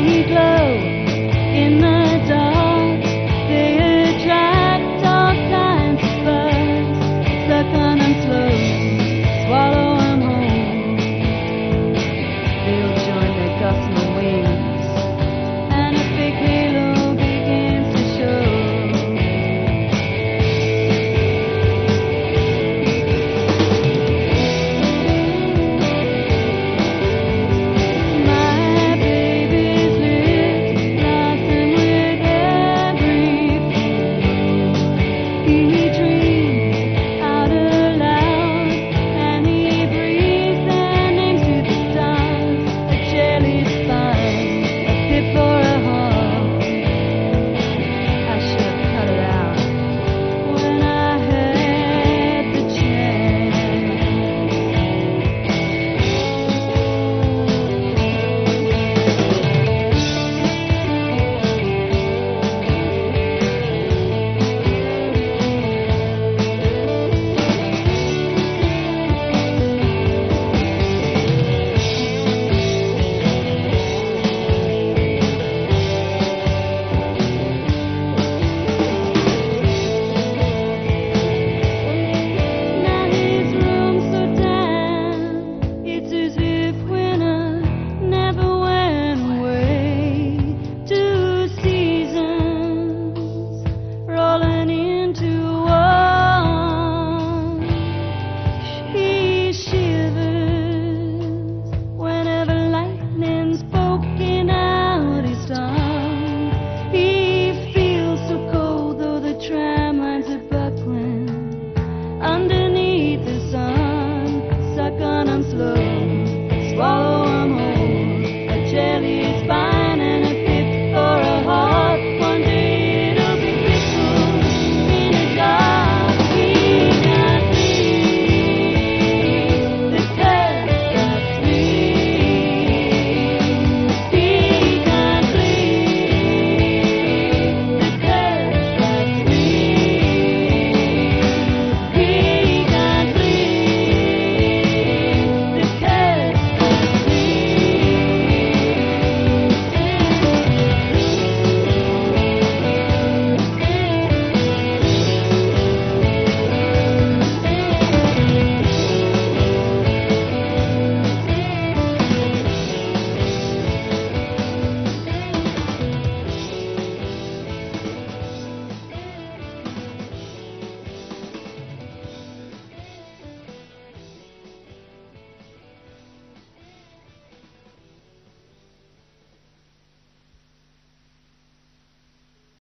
laid in the